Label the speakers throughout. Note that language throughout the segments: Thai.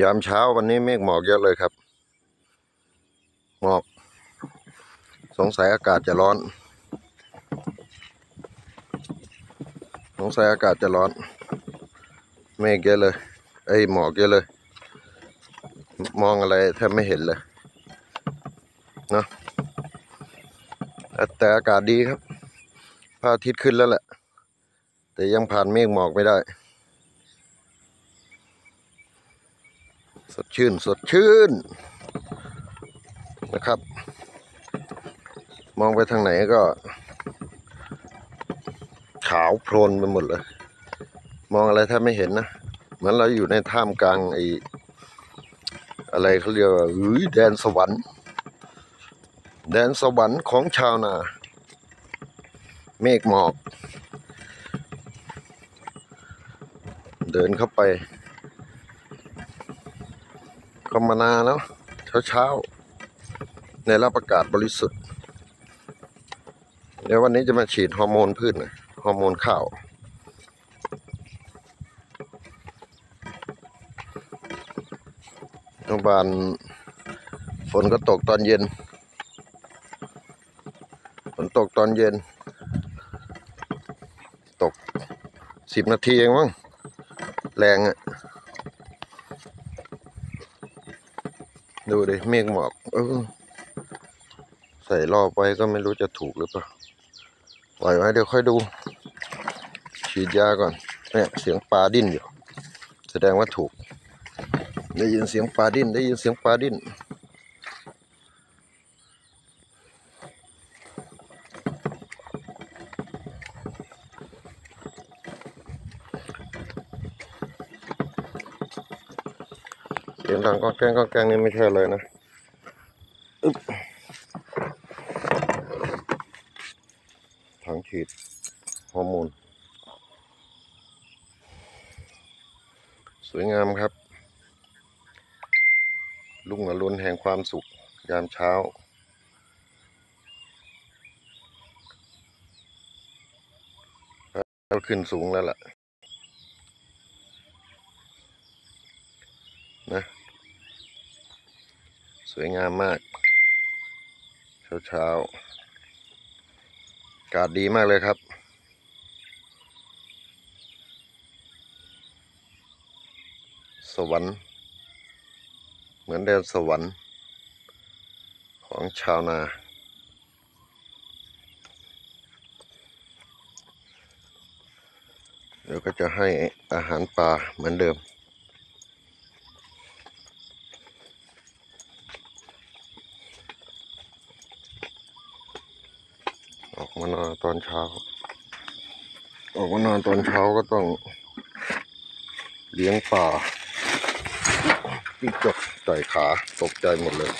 Speaker 1: ยามเช้าวันนี้เมฆหมอกเยอะเลยครับ หมอก สงสัยอากาศจะร้อน สงสัยอากาศจะร้อน เมฆเยอะเลยเอ้ยหมอกเยอะเลย มองอะไรแทบไม่เห็นเลยเนาะแต่อากาศดีครับพระอาทิตย์ขึ้นแล้วแหละ แต่ยังผ่านเมฆหมอกไม่ได้ สดชื่นสดชื่นนะครับ มองไปทางไหนก็ ขาวโพลนไปหมดเลย มองอะไรแทบไม่เห็นนะเหมือนเราอยู่ในท่ามกลางไออะไรเขาเรียกว่าเฮ้ยแดนสวรรค์ แดนสวรรค์ของชาวนา เมฆหมอก เดินเข้าไป ก็มานาแล้วเช้าเช้าๆในรับอากาศบริสุทธิ์ เดี๋ยววันนี้จะมาฉีดฮอร์โมนพืชนะฮอร์โมนข้าว โรงพยาบาลฝนก็ตกตอนเย็น ฝนตกตอนเย็น ตกสิบนาทีเองมั้งแรงอะ ดูดิเมฆหมอกเออใส่รอบไว้ก็ไม่รู้จะถูกหรือเปล่าปล่อยไว้เดี๋ยวค่อยดู ฉีดยาก่อนเนี่ยเสียงปลาดิ้นอยู่ แสดงว่าถูก ได้ยินเสียงปลาดิ้น ได้ยินเสียงปลาดิ้น เสียงดังก็แกล้งก็แกล้งนี่ไม่ใช่เลยนะถังฉีดฮอร์โมนสวยงามครับ ลุ่งอรุณแห่งความสุข ยามเช้าแล้วขึ้นสูงแล้วล่ะ นะ สวยงามมาก เช้าเช้าๆอากาศดีมากเลยครับ สวรรค์ เหมือนแดนสวรรค์ ของชาวนาเดี๋ยวก็จะให้อาหารปลาเหมือนเดิม ออกมานอนตอนเช้า ออกมานอนตอนเช้าก็ต้องเลี้ยงปลาจิ้งจกต่อยขาตกใจหมดเลย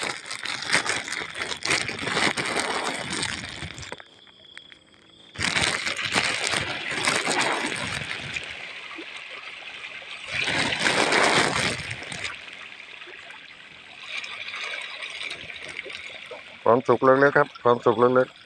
Speaker 1: ความสุขเล็กๆครับ ความสุขเล็กๆ